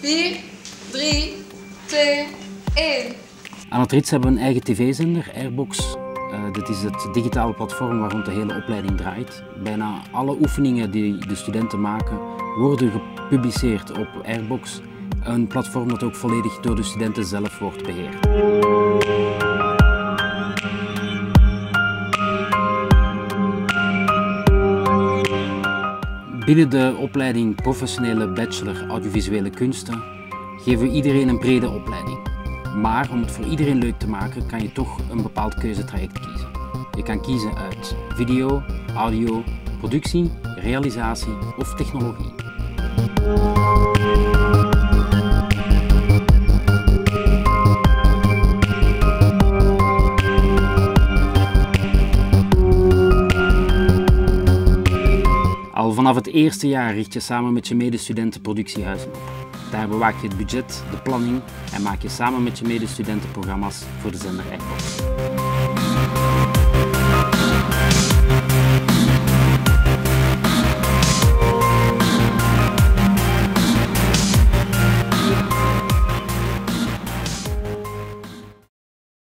4, 3, 2, 1. Aan het RITS hebben we een eigen tv-zender, Airbox. Uh, dit is het digitale platform waar rond de hele opleiding draait. Bijna alle oefeningen die de studenten maken worden gepubliceerd op Airbox. Een platform dat ook volledig door de studenten zelf wordt beheerd. Binnen de opleiding Professionele Bachelor Audiovisuele Kunsten geven we iedereen een brede opleiding. Maar om het voor iedereen leuk te maken, kan je toch een bepaald keuzetraject kiezen. Je kan kiezen uit video, audio, productie, realisatie of technologie. Al vanaf het eerste jaar richt je samen met je medestudenten productiehuizen op. Daar bewaak je het budget, de planning en maak je samen met je medestudenten programma's voor de zender Echo's.